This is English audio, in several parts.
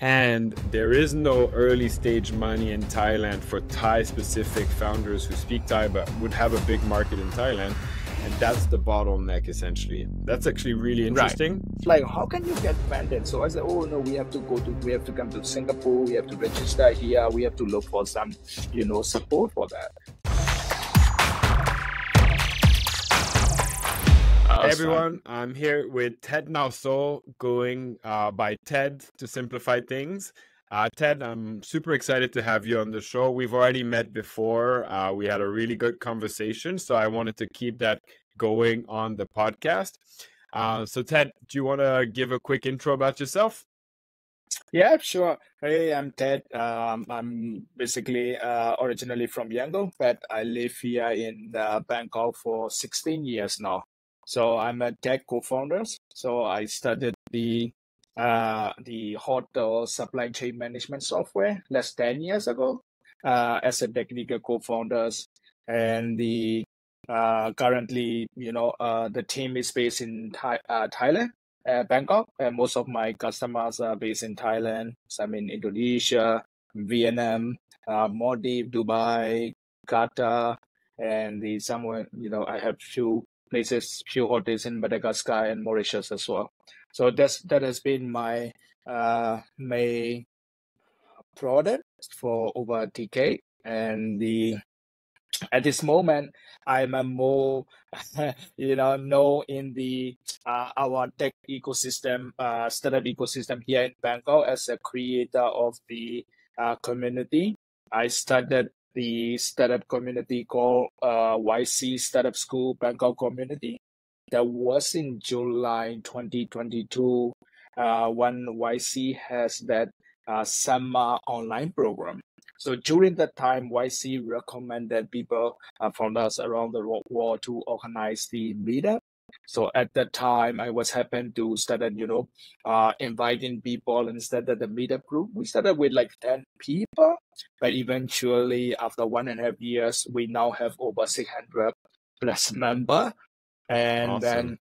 And there is no early stage money in Thailand for Thai specific founders who speak Thai but would have a big market in Thailand. And that's the bottleneck essentially. That's actually really interesting. Right. Like, how can you get funded? So I said, oh no, we have to go to, we have to come to Singapore, we have to register here, we have to look for some, you know, support for that. Hey everyone, I'm here with Ted Thetnaungsoe, going uh, by Ted to simplify things. Uh, Ted, I'm super excited to have you on the show. We've already met before. Uh, we had a really good conversation, so I wanted to keep that going on the podcast. Uh, so, Ted, do you want to give a quick intro about yourself? Yeah, sure. Hey, I'm Ted. Um, I'm basically uh, originally from Yangon, but I live here in uh, Bangkok for 16 years now. So I'm a tech co-founder. So I studied the uh, the hotel supply chain management software less than years ago uh, as a technical co-founder, and the uh, currently you know uh, the team is based in uh, Thailand, uh, Bangkok, and most of my customers are based in Thailand. Some in Indonesia, Vietnam, uh, Maldives, Dubai, Qatar, and the somewhere you know I have few places, few hotels in Madagascar and Mauritius as well. So that's that has been my uh, main product for over a decade, and the at this moment I'm a more you know know in the uh, our tech ecosystem, uh, startup ecosystem here in Bangkok as a creator of the uh, community. I started the startup community called uh, YC Startup School Bangkok Community. That was in July 2022 uh, when YC has that uh, summer online program. So during that time, YC recommended people uh, from us around the world to organize the meetup so at that time, I was happen to started, you know, uh, inviting people and started the meetup group. We started with like 10 people, but eventually after one and a half years, we now have over 600 plus member. And awesome.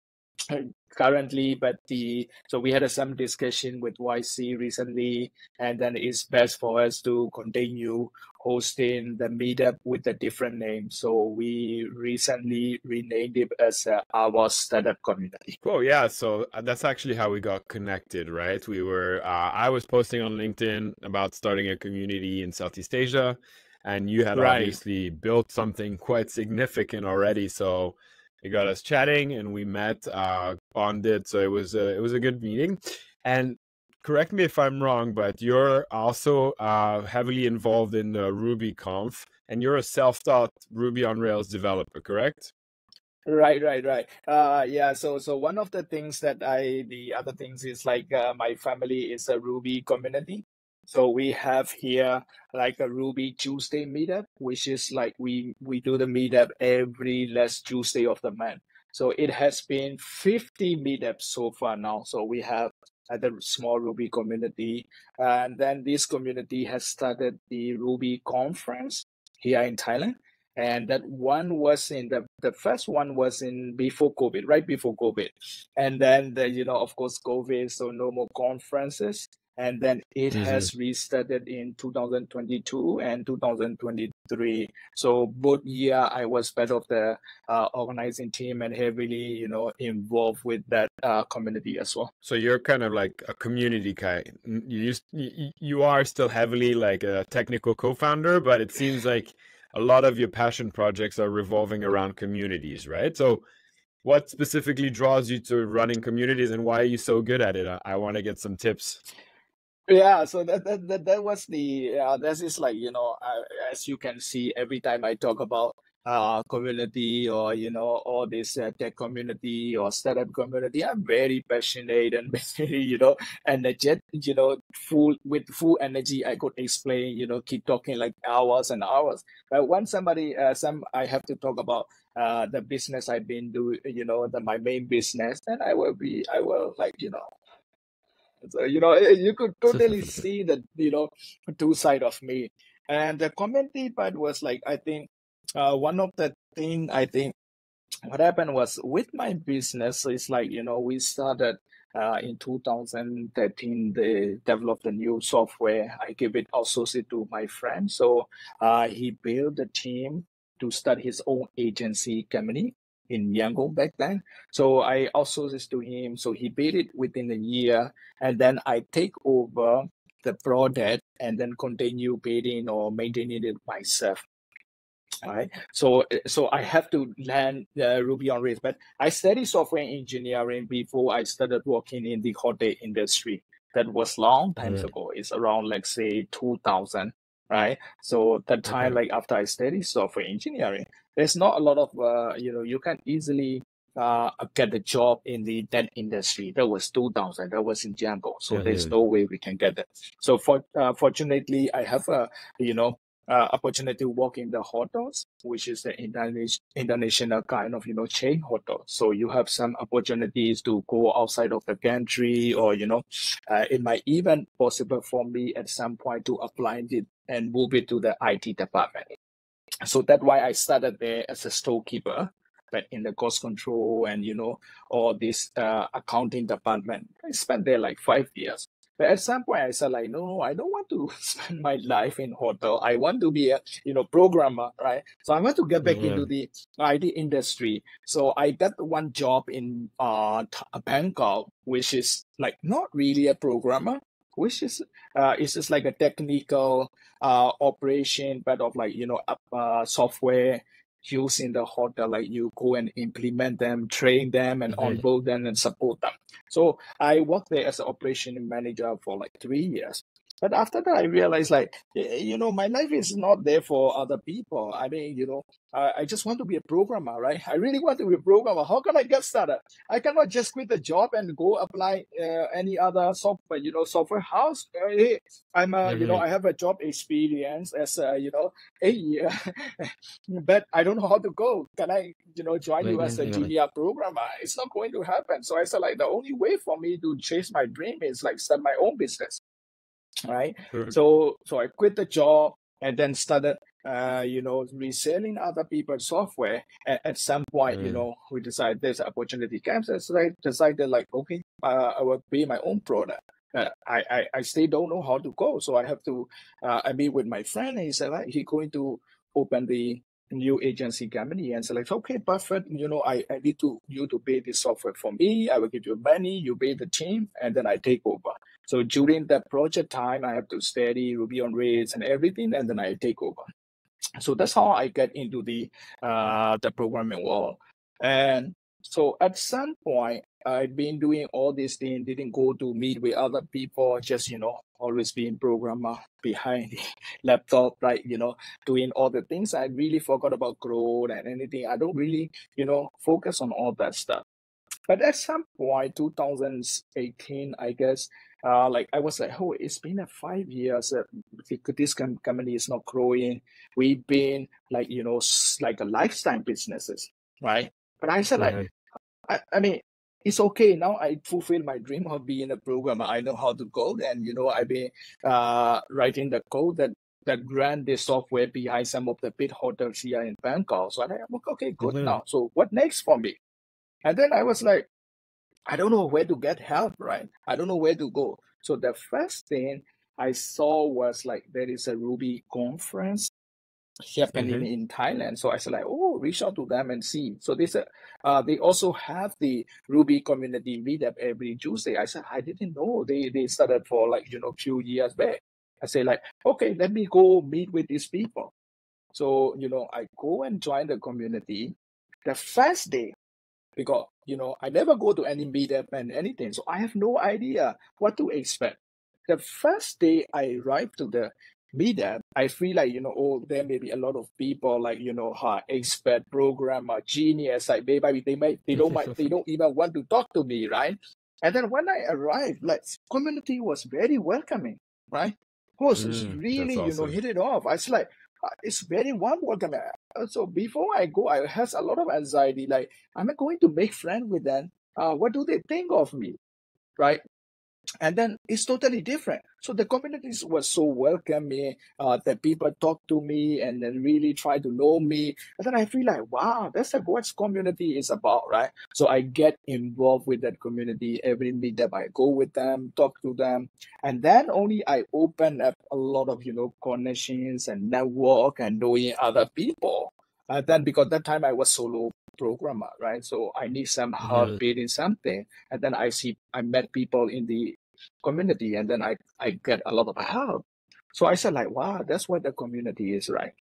then currently, but the so we had a, some discussion with YC recently, and then it's best for us to continue hosting the meetup with a different name. So we recently renamed it as uh, our startup community. Cool. Yeah. So uh, that's actually how we got connected, right? We were uh, I was posting on LinkedIn about starting a community in Southeast Asia, and you had right. obviously built something quite significant already. So it got us chatting and we met, uh, bonded. So it was a, it was a good meeting. And correct me if I'm wrong, but you're also uh, heavily involved in the RubyConf, and you're a self-taught Ruby on Rails developer, correct? Right, right, right. Uh, yeah. So, so one of the things that I, the other things is like uh, my family is a Ruby community. So we have here like a Ruby Tuesday meetup, which is like we we do the meetup every last Tuesday of the month. So it has been 50 meetups so far now. So we have at the small Ruby community, and then this community has started the Ruby conference here in Thailand. And that one was in the the first one was in before COVID, right before COVID, and then the you know of course COVID, so no more conferences and then it mm-hmm. has restarted in 2022 and 2023 so both year i was part of the uh, organizing team and heavily you know involved with that uh, community as well. So you're kind of like a community guy you, you are still heavily like a technical co-founder but it seems like a lot of your passion projects are revolving around communities right? So what specifically draws you to running communities and why are you so good at it? I, I want to get some tips yeah so that that that, that was the uh, this is like you know uh, as you can see every time i talk about uh community or you know all this uh, tech community or startup community i'm very passionate and very you know energetic you know full with full energy i could explain you know keep talking like hours and hours. But when somebody uh, some i have to talk about uh the business i've been doing you know the my main business then i will be i will like you know so, you know, eh, you could totally see that, you know, two side of me. And the community part was like, I think, uh, one of the thing I think what happened was with my business, it's like, you know, we started uh, in 2013, they developed a new software. I gave it associate to my friend. So uh, he built a team to start his own agency company in Yangon back then. So I also this to him. So he built it within a year, and then I take over the product and then continue building or maintaining it myself. All right. So so I have to learn uh, Ruby on Rails, but I studied software engineering before I started working in the hotel industry. That was long times mm. ago. It's around like say 2000 right? So that time, okay. like after I studied software engineering, there's not a lot of uh, you know you can easily uh, get a job in the that industry. That was 2000. That was in Yangon. So yeah, there's yeah. no way we can get that. So for uh, fortunately, I have a you know uh, opportunity to work in the hotels, which is the international kind of you know chain hotel. So you have some opportunities to go outside of the country, or you know, uh, it might even possible for me at some point to apply it and move it to the IT department. So that's why I started there as a storekeeper, but in the cost control and you know all this uh, accounting department. I spent there like five years. But at some point, I said like, no, I don't want to spend my life in hotel. I want to be a you know programmer, right? So I want to get back mm-hmm. into the IT industry. So I got one job in uh Bangkok, which is like not really a programmer, which is uh, it's just like a technical uh, operation, but of like you know uh, software used in the hotel. Like you go and implement them, train them, and mm-hmm. onboard them and support them. So I worked there as an operation manager for like three years. But after that, I realized like, you know, my life is not there for other people. I mean, you know, I, I just want to be a programmer, right? I really want to be a programmer. How can I get started? I cannot just quit the job and go apply uh, any other software, you know, software house. Uh, hey, I'm, a, mm-hmm. you know, I have a job experience as, a, you know, a year, but I don't know how to go. Can I, you know, join you as a junior programmer? It's not going to happen. So I said, like, the only way for me to chase my dream is like start my own business right? Sure. So so I quit the job and then started uh, you know, reselling other people's software. And at some point, mm. you know, we decided there's an opportunity comes, so I decided like, okay, uh, I will be my own product. Uh, I, I, I still don't know how to go, so I have to. Uh, I meet with my friend, and he said like, he's going to open the new agency company and say like, okay, perfect. You know, I, I need to you to pay this software for me. I will give you money. You pay the team, and then I take over. So during that project time, I have to study Ruby on Rails and everything, and then I take over. So that's how I get into the uh, the programming world. And so at some point, I've been doing all these things, didn't go to meet with other people, just, you know, always being programmer behind the laptop, right? You know, doing all the things. I really forgot about growth and anything. I don't really, you know, focus on all that stuff. But at some point, 2018, I guess, uh, like I was like, oh, it's been a five years. Uh, this company is not growing. We've been like you know like a lifestyle businesses, right? But I said like, I, I mean, it's okay now. I fulfill my dream of being a programmer. I know how to code, and you know I've been uh, writing the code that that ran the software behind some of the big hotels here in Bangkok. So I'm like, okay, good now. So what next for me? And then I was like, I don't know where to get help, right? I don't know where to go. So the first thing I saw was like there is a Ruby conference happening mm-hmm. in Thailand. So I said like, oh, reach out to them and see. So they said uh, they also have the Ruby community meetup every Tuesday. I said I didn't know they they started for like you know few years back. I say like, okay, let me go meet with these people. So you know I go and join the community. The first day because you know I never go to any meetup and anything, so I have no idea what to expect. The first day I arrived to the meetup, I feel like you know, oh, there may be a lot of people like you know, uh, expert programmer, genius, like maybe they might they don't might they don't even want to talk to me, right? And then when I arrived, like community was very welcoming, right? Was mm, really awesome. you know hit it off. I was like, it's very warm welcome. So before I go, I has a lot of anxiety. Like, am I going to make friends with them? Uh, what do they think of me? Right. And then it's totally different. So the communities were so welcoming. Uh, that people talk to me and then really try to know me. And then I feel like, wow, that's like what community is about, right? So I get involved with that community every meetup. I go with them, talk to them, and then only I open up a lot of you know connections and network and knowing other people. And then because that time I was solo programmer, right? So I need some help mm-hmm. building something. And then I see I met people in the community and then I, I get a lot of help. So I said like, wow, that's what the community is, right?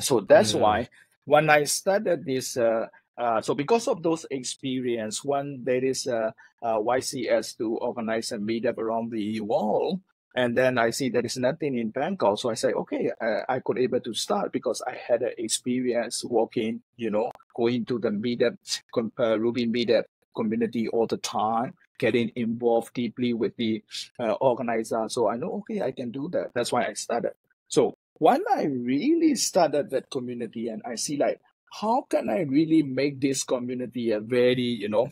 So that's yeah. why when I started this, uh, uh, so because of those experience, when there is a, a YCS to organize a meetup around the world, and then I see there is nothing in Bangkok, so I say, okay, uh, I could able to start because I had an experience working, you know, going to the meetup, uh, Ruby meetup community all the time, getting involved deeply with the uh, organizer. So I know, okay, I can do that. That's why I started. So when I really started that community and I see like, how can I really make this community a very, you know,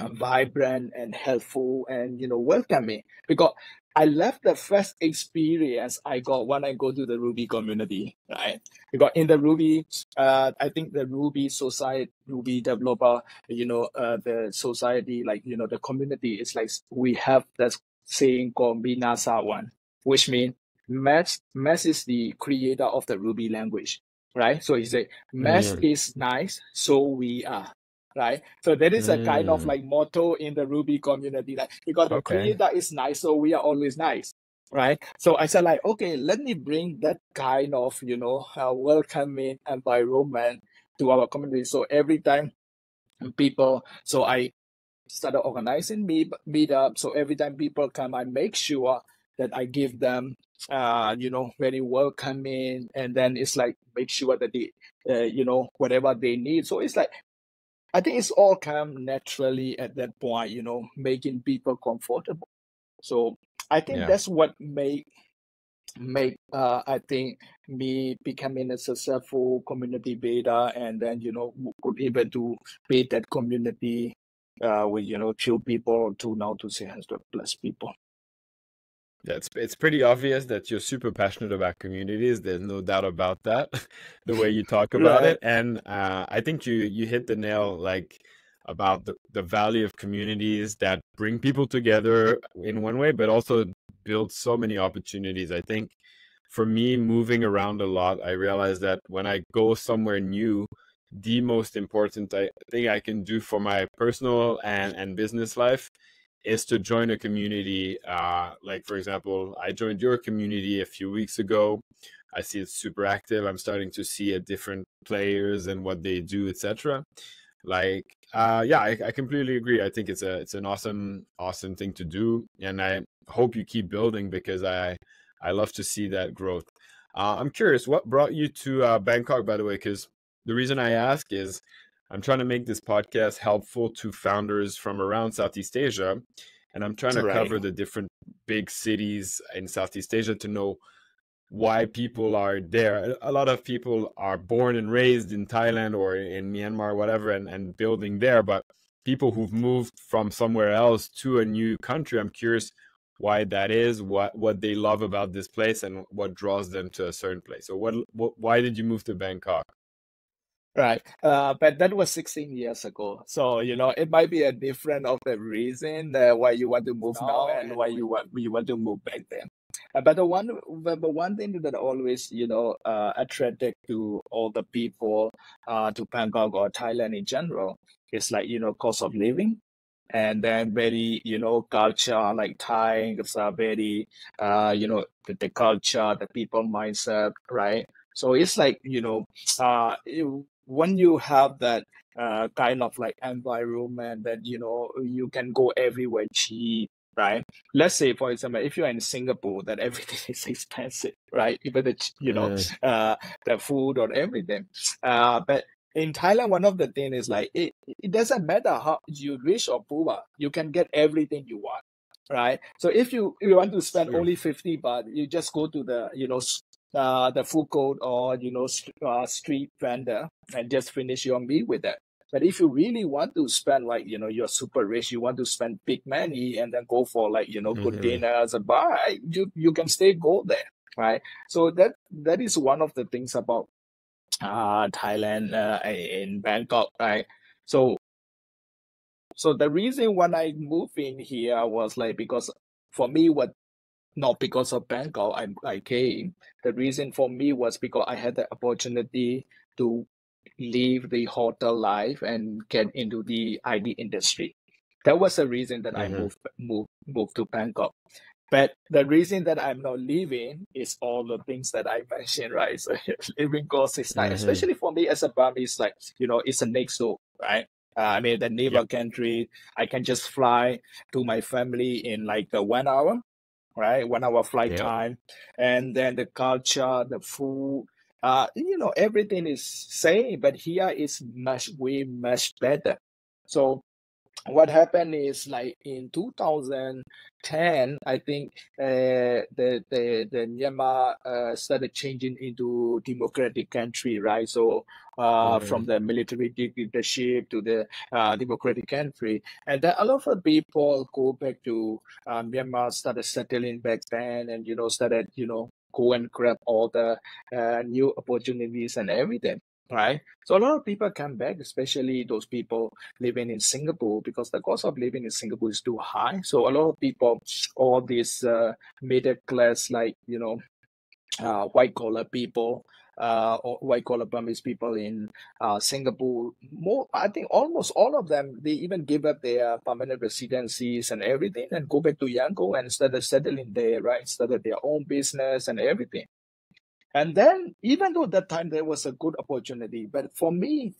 vibrant and helpful and you know welcoming because I left the first experience I got when I go to the Ruby community, right? Because in the Ruby, uh, I think the Ruby society, Ruby developer, you know, uh, the society, like, you know, the community is like, we have that saying called MINASWAN, which means Matz, Matz is the creator of the Ruby language, right? So he say, Matz mm. is nice, so we are right? So that is a mm. kind of mm. like motto in the Ruby community, like because the okay. creator is nice, so we are always nice, right? So I said like, okay, let me bring that kind of you know uh, welcoming environment to our community. So every time people, so I started organizing meet meetup. So every time people come, I make sure that I give them uh you know very welcoming and then it's like make sure that they uh, you know whatever they need so it's like I think it's all come naturally at that point, you know, making people comfortable. So I think yeah. that's what make make uh, I think me becoming a successful community beta and then you know could able to build that community uh, with you know few people to now to say hundred plus people. Yeah, it's it's pretty obvious that you're super passionate about communities. There's no doubt about that, the way you talk about right. it. And uh, I think you you hit the nail like about the, the value of communities that bring people together in one way, but also build so many opportunities. I think for me, moving around a lot, I realize that when I go somewhere new, the most important thing I can do for my personal and, and business life is to join a community. Uh, like for example, I joined your community a few weeks ago. I see it's super active. I'm starting to see a different players and what they do, etc. Like, uh, yeah, I, I completely agree. I think it's a it's an awesome awesome thing to do, and I hope you keep building because I I love to see that growth. Uh, I'm curious, what brought you to uh, Bangkok, by the way? Because the reason I ask is I'm trying to make this podcast helpful to founders from around Southeast Asia. And I'm trying to right. cover the different big cities in Southeast Asia to know why people are there. A lot of people are born and raised in Thailand or in Myanmar, whatever, and, and building there. But people who've moved from somewhere else to a new country, I'm curious why that is, what what they love about this place, and what draws them to a certain place. So, what, what why did you move to Bangkok? Right. Uh, but that was 16 years ago. So, you know, it might be a different of the reason uh, why you want to move now and why you want you want to move back then. Uh, but the one but one thing that always, you know, uh, attracted to all the people uh, to Bangkok or Thailand in general is like, you know, cost of living. And then very, you know, culture like Thai, it's a very, uh, you know, the, the culture, the people mindset, right? So it's like, you know, uh, when you have that uh, kind of like environment that you know you can go everywhere cheap right? Let's say for example if you're in singapore that everything is expensive right? Even the you know uh, the food or everything. Uh, but in thailand one of the things is like it, it doesn't matter how you rich or poor you can get everything you want right? So if you if you want to spend sure. only 50 baht you just go to the you know uh, the food court or you know uh, street vendor and just finish your meal with that But if you really want to spend like, you know, you're super rich, you want to spend big money and then go for like, you know, good mm-hmm. dinners and bar, you, you can stay go there. Right. So that, that is one of the things about, uh, Thailand, uh, in Bangkok. Right. So, so the reason when I moved in here was like, because for me, what not because of Bangkok I, I came. The reason for me was because I had the opportunity to leave the hotel life and get into the IT industry. That was the reason that mm-hmm. I moved moved moved to Bangkok. But the reason that I'm not leaving is all the things that I mentioned, right? So living cost is like, mm-hmm. especially for me as a Burmese, like you know, it's a next door, right? Uh, I mean, the neighbor yep. country, I can just fly to my family in like a one hour, right? One hour flight time, and then the culture, the food, uh, you know, everything is same, but here is much way much better. So what happened is like in 2010 i think uh, the the the myanmar uh, started changing into democratic country right? So uh, mm-hmm. from the military dictatorship to the uh, democratic country. And then a lot of people go back to uh, myanmar started settling back then and you know started you know go and grab all the uh, new opportunities and everything right? So a lot of people come back, especially those people living in Singapore, because the cost of living in Singapore is too high. So a lot of people, all these uh, middle class, like you know, uh, white collar people, uh, white collar Burmese people in uh, Singapore, more I think almost all of them, they even give up their permanent residencies and everything and go back to Yangon and started settling there, right? Started their own business and everything. And then, even though that time there was a good opportunity, but for me,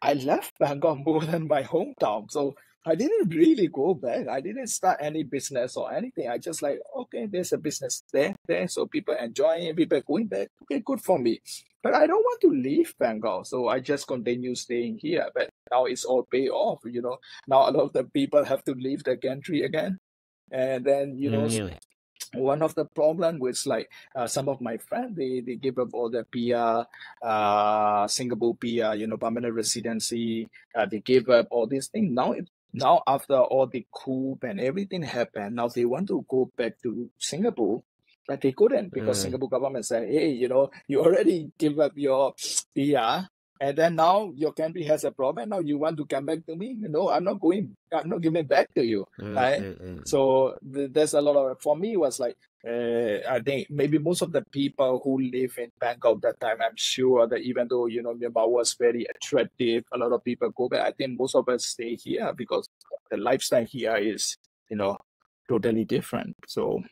I left Bangkok more than my hometown. So I didn't really go back. I didn't start any business or anything. I just like, okay, there's a business there, there. So people enjoying it, people going back. Okay, good for me. But I don't want to leave Bangkok. So I just continue staying here. But now it's all pay off, you know. Now a lot of the people have to leave the country again. And then, you know? One of the problem was like uh, some of my friends they, they give up all the PR, uh, Singapore PR, you know, permanent residency. Uh, they give up all these things. Now it, now after all the coup and everything happened, now they want to go back to Singapore, but they couldn't because mm. Singapore government said, hey, you know, you already give up your PR and then now your country has a problem now you want to come back to me no i'm not going i'm not giving back to you mm, right mm, mm. so th- there's a lot of for me it was like uh, I think maybe most of the people who live in Bangkok that time, I'm sure that even though you know Myanmar was very attractive, a lot of people go back. I think most of us stay here because the lifestyle here is you know totally different. So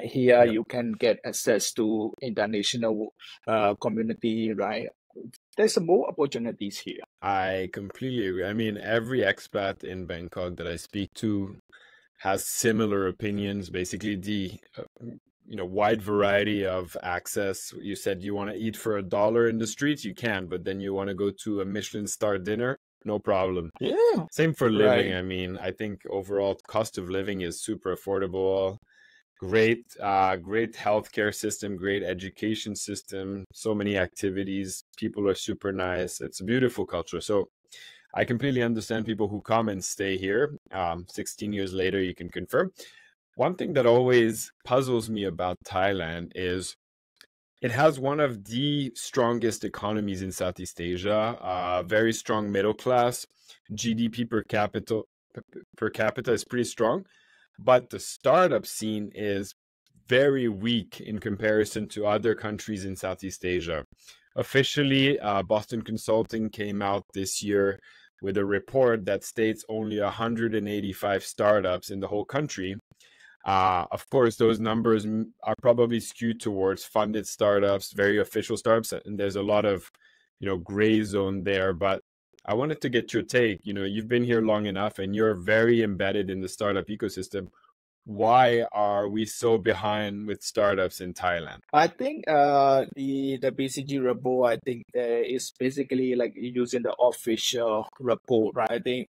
here you can get access to international uh, community, right? There's more opportunities here. I completely agree. I mean, every expat in Bangkok that I speak to has similar opinions. Basically, the uh, you know wide variety of access. You said you want to eat for a dollar in the streets, you can, but then you want to go to a Michelin star dinner, no problem. Yeah. Same for living. Right. I mean, I think overall cost of living is super affordable great uh, great healthcare system great education system so many activities people are super nice it's a beautiful culture. So i completely understand people who come and stay here um, 16 years later you can confirm. One thing that always puzzles me about thailand is it has one of the strongest economies in southeast asia uh, very strong middle class gdp per capita per capita is pretty strong but the startup scene is very weak in comparison to other countries in Southeast Asia. Officially, uh, Boston Consulting came out this year with a report that states only 185 startups in the whole country. Uh, of course, those numbers are probably skewed towards funded startups, very official startups, and there's a lot of, you know, gray zone there. But I wanted to get your take. You know, you've been here long enough and you're very embedded in the startup ecosystem. Why are we so behind with startups in Thailand? I think uh, the the BCG report, I think uh, is basically like using the official report, right? I think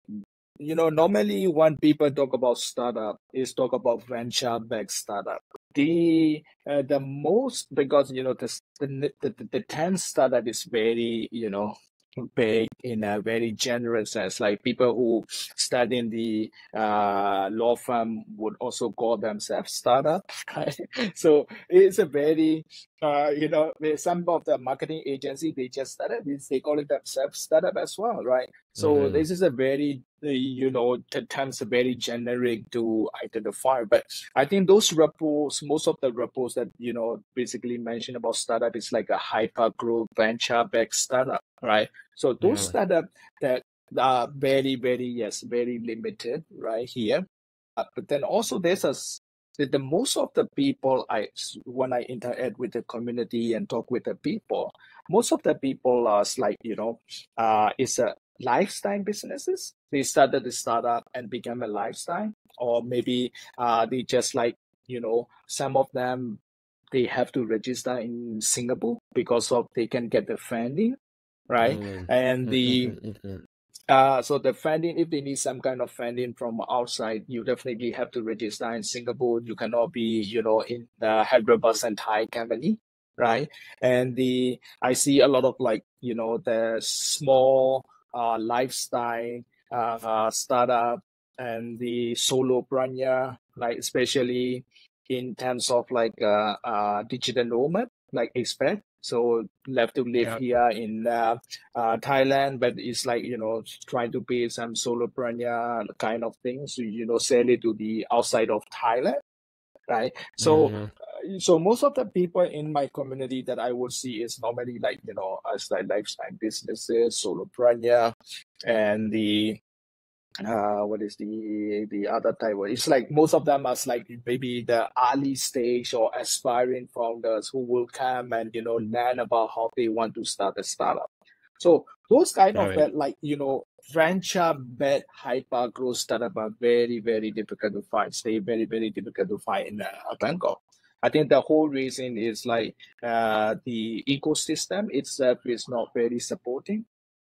you know normally when people talk about startup is talk about venture backed startup the uh, the most because you know the the the, the 10 startup is very you know paid in a very generous sense. Like people who study in the uh, law firm would also call themselves startup. Right? So it's a very, uh, you know, some of the marketing agency they just started, they call it themselves startup as well, right? So mm-hmm. this is a very, you know, the terms are very generic to identify. But I think those reports, most of the reports that you know basically mention about startup is like a hyper growth venture backed startup, right? So those yeah. startup that are very, very, yes, very limited right here. Uh, but then also there's a the, the most of the people I when I interact with the community and talk with the people, most of the people are like you know, uh, it's a lifestyle businesses. They started the startup and became a lifestyle, or maybe uh, they just like you know some of them they have to register in Singapore because of they can get the funding right? Mm. And the mm-hmm, mm-hmm. uh, so the funding, if they need some kind of funding from outside, you definitely have to register in Singapore. You cannot be, you know, in the Hyderabad and Thai company, right? And the I see a lot of like, you know, the small uh, lifestyle uh, uh, startup and the solopreneur, like especially in terms of like uh, uh digital nomad, like expect so left to live yeah. here in uh, uh, Thailand, but it's like you know trying to be some solopreneur kind of thing. So you know sell it to the outside of Thailand, right? So. Mm-hmm. Uh, so most of the people in my community that I would see is normally like you know as like lifestyle businesses, solopreneur, and the uh what is the the other type it's like most of them are like maybe the early stage or aspiring founders who will come and you know learn about how they want to start a startup. So those kind of like you know venture bet hyper growth startup are very very difficult to find stay very very difficult to find in uh, bangkok. I think the whole reason is like uh, the ecosystem itself is not very supporting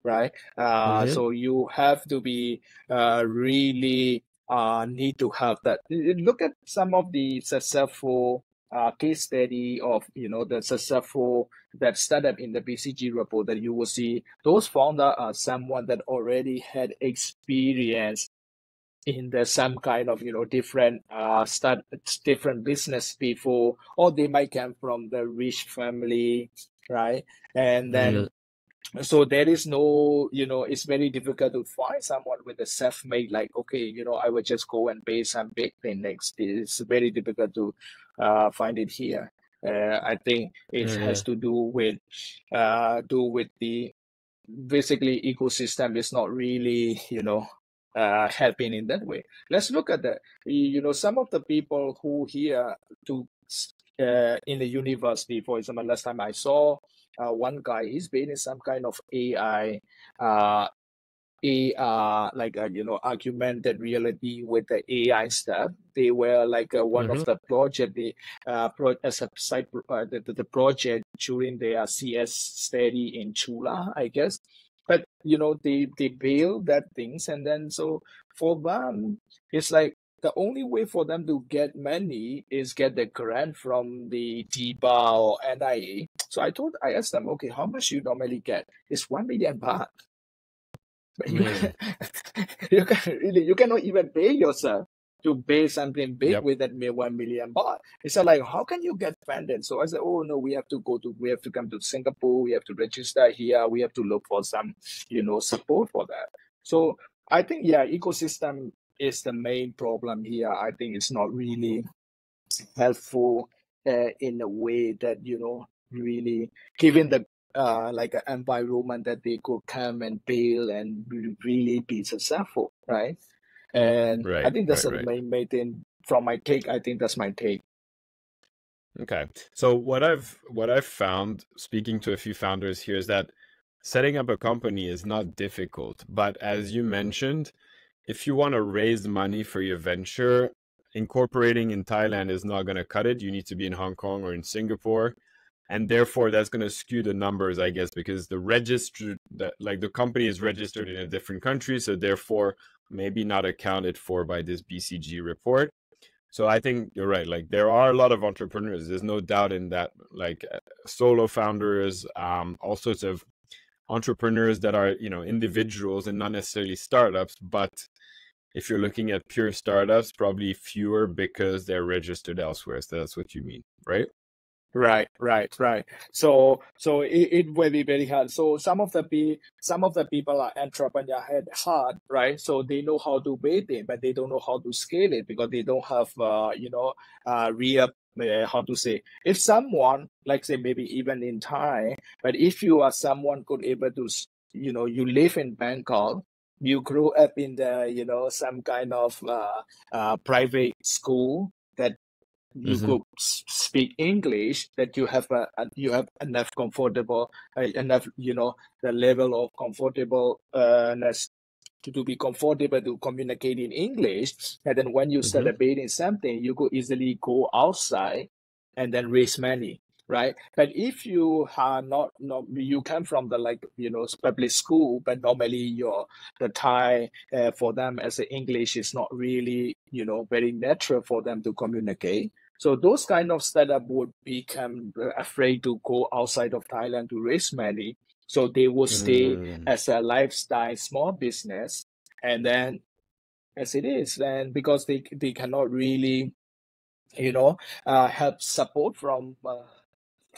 right? Uh, mm-hmm. So you have to be uh, really uh, need to have that. Look at some of the successful uh, case study of you know the successful that startup in the BCG report that you will see those founder are someone that already had experience in the some kind of you know different uh start different business before or they might come from the rich family right and then mm-hmm so there is no you know it's very difficult to find someone with a self-made like okay you know i would just go and pay some big thing next. It's very difficult to uh, find it here. Uh, i think it mm-hmm. has to do with uh, do with the basically ecosystem is not really you know uh, helping in that way. Let's look at that you know some of the people who here to uh, in the university. For example last time i saw uh, one guy he's been in some kind of AI uh AR like a, uh, you know augmented reality with the AI stuff. They were like uh, one mm-hmm. of the project the uh pro- as a side uh, the, the project during their CS study in Chula, I guess. But you know they they build that things and then so for them it's like the only way for them to get money is get the grant from the DEPA or NIA. So I told, I asked them, okay, how much you normally get? It's one million baht. But you, you can really, you cannot even pay yourself to pay something big yep. with that one million baht. It's like, how can you get funded? So I said, oh no, we have to go to, we have to come to Singapore, we have to register here, we have to look for some, you know, support for that. So I think yeah, ecosystem is the main problem here. I think it's not really helpful uh, in a way that you know really given the uh, like an environment that they could come and build and really be successful, right? And right, I think that's right, the right. main main thing from my take. I think that's my take. Okay, so what I've what I've found speaking to a few founders here is that setting up a company is not difficult, but as you mentioned, if you want to raise money for your venture, incorporating in Thailand is not going to cut it. You need to be in Hong Kong or in Singapore. And therefore, that's going to skew the numbers, I guess, because the registered, like the company is registered in a different country. So therefore, maybe not accounted for by this BCG report. So I think you're right. Like there are a lot of entrepreneurs. There's no doubt in that. Like uh, solo founders, um, all sorts of entrepreneurs that are you know individuals and not necessarily startups but if you're looking at pure startups probably fewer because they're registered elsewhere so that's what you mean right Right, right, right. So, so it, it will be very hard. So some of the some of the people are entrepreneur head hard, right? So they know how to build it, but they don't know how to scale it because they don't have, uh, you know, uh, real uh, how to say if someone like say maybe even in Thai, but if you are someone could able to, you know, you live in Bangkok, you grew up in the you know some kind of uh, uh, private school that you mm-hmm. could speak English, that you have a, you have enough comfortable uh, enough you know the level of comfortableness to, to be comfortable to communicate in English, and then when you mm-hmm. celebrating something, you could easily go outside and then raise money right? But if you are not not you come from the like you know public school but normally your the thai uh, for them as a english is not really you know very natural for them to communicate. So those kind of startup would become afraid to go outside of thailand to raise money so they will stay mm. as a lifestyle small business and then as it is then because they they cannot really you know uh, have support from uh,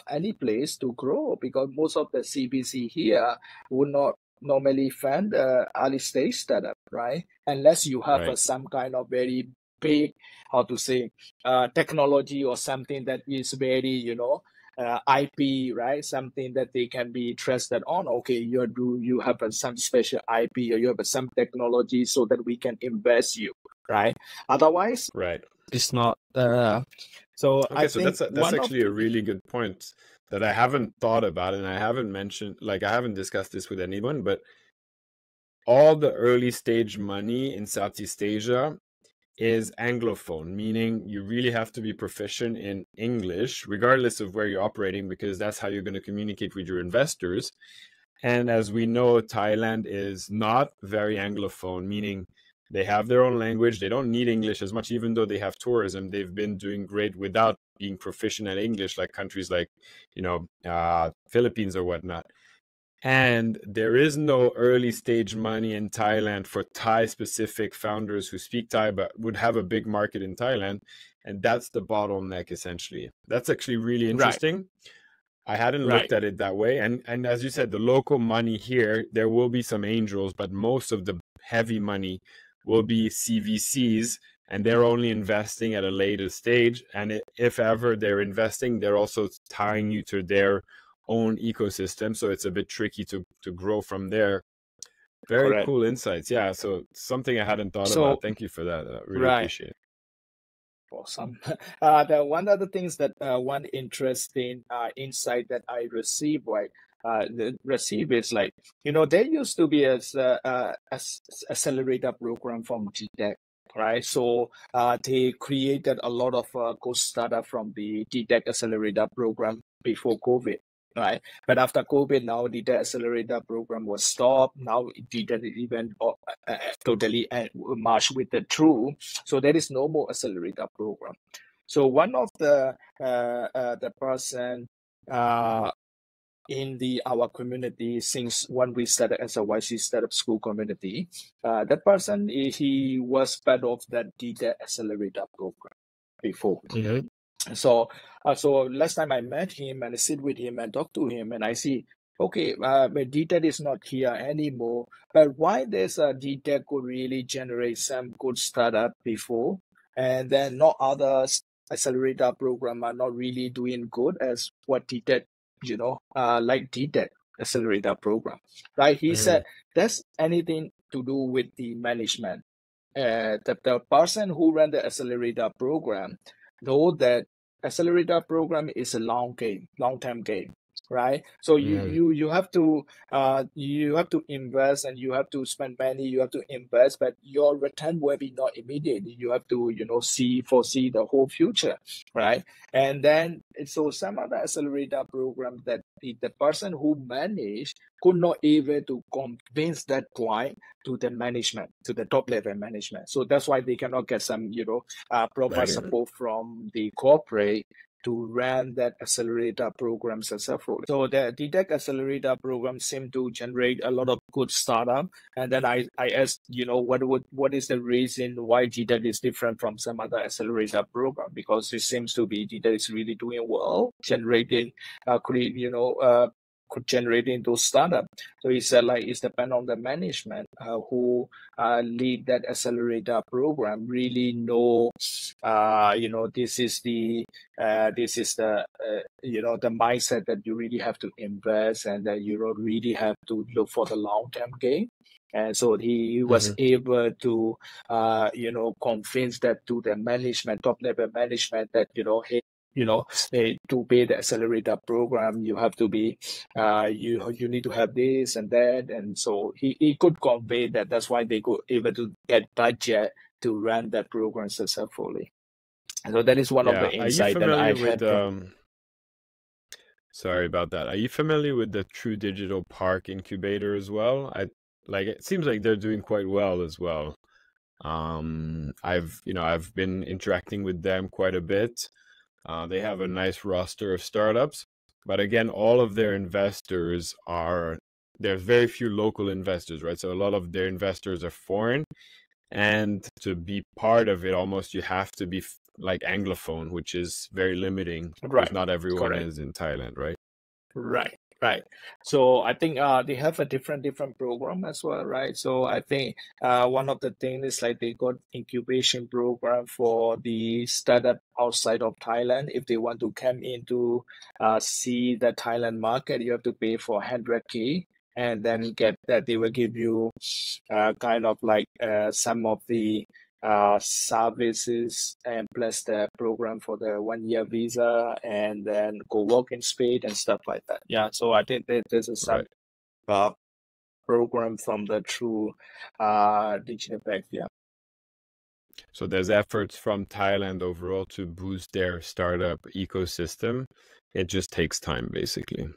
any place to grow because most of the CVC here would not normally fund uh, early stage startup, right? Unless you have right. some kind of very big, how to say, uh, technology or something that is very, you know, uh, IP, right? Something that they can be trusted on. Okay, you do you have some special IP or you have some technology so that we can invest you, right? Otherwise, right, it's not. Uh, so okay, I so that's a, that's actually a really good point that I haven't thought about and I haven't mentioned. Like I haven't discussed this with anyone, but all the early stage money in Southeast Asia is anglophone, meaning you really have to be proficient in English, regardless of where you're operating, because that's how you're going to communicate with your investors. And as we know, Thailand is not very anglophone, meaning they have their own language. They don't need English as much, even though they have tourism. They've been doing great without being proficient at English, like countries like, you know, uh, Philippines or whatnot. And there is no early stage money in Thailand for Thai specific founders who speak Thai but would have a big market in Thailand. And that's the bottleneck essentially. That's actually really interesting. Right. I hadn't right. looked at it that way. And and as you said, the local money here, there will be some angels, but most of the heavy money will be CVCs and they're only investing at a later stage. And if ever they're investing, they're also tying you to their own ecosystem. So it's a bit tricky to, to grow from there. Very Correct. cool insights. Yeah. So something I hadn't thought so, about. Thank you for that. I really right. appreciate it. Awesome. Uh, the one of the things that uh, one interesting uh, insight that I received, right, uh, the receive is like you know there used to be a, a, a accelerator program from DTAC right? So uh, they created a lot of uh, ghost startup from the DTAC accelerator program before COVID, right? But after COVID, now the accelerator program was stopped. Now the even uh, uh, totally march with the true. So there is no more accelerator program. So one of the uh, uh, the person uh, in the our community since when we started as a YC startup school community. Uh, that person he was part of that DTAC accelerator program before. Mm-hmm. So uh, so last time I met him and I sit with him and talk to him and I see okay, uh, DTAC is not here anymore. But why there's a DTAC could really generate some good startup before, and then not other accelerator program are not really doing good as what DTAC you know, uh, like DTAC accelerator program, right? He mm-hmm. said that's anything to do with the management. Uh, the, the person who ran the accelerator program know that accelerator program is a long game, long term game right so you mm. you you have to uh you have to invest and you have to spend money you have to invest but your return will be not immediate you have to you know see foresee the whole future right and then it's so some other accelerator program that the, the person who managed could not able to convince that client to the management to the top level management so that's why they cannot get some you know uh, proper right. support from the corporate to run that accelerator program successfully. So the DTAC accelerator program seemed to generate a lot of good startup. And then I, I asked, you know, what would what is the reason why DTAC is different from some other accelerator program? Because it seems to be DTAC is really doing well, generating, uh, create, you know, uh, generating those startup. So he said like it's depend on the management uh, who uh, lead that accelerator program really know uh, you know this is the uh, this is the uh, you know the mindset that you really have to invest and that you don't really have to look for the long term gain. And so he, he was mm-hmm. able to, uh, you know, convince that to the management, top level management that, you know, hey, you know to pay the accelerator program. You have to be uh, you you need to have this and that. And so he, he could convey that. That's why they could able to get budget to run that program successfully. So that is one yeah. of the insights that i had. um, sorry about that. Are you familiar with the true digital park incubator as well? I like it seems like they're doing quite well as well. Um i've you know i've been interacting with them quite a bit uh, they have a nice roster of startups, but again, all of their investors are there's very few local investors, right? So a lot of their investors are foreign, and to be part of it, almost you have to be like anglophone, which is very limiting. Right. Not everyone Correct. is in Thailand, right? Right. Right. So I think uh, they have a different different program as well, right? So I think uh, one of the things is like they got incubation program for the startup outside of Thailand. If they want to come into uh, see the Thailand market, you have to pay for 100k and then get that they will give you uh, kind of like uh, some of the uh, services and plus the program for the one year visa and then go work in Spain and stuff like that. Yeah, so I think that there's a right. uh, program from the True uh, Digital Bank. Yeah. So there's efforts from Thailand overall to boost their startup ecosystem. It just takes time, basically.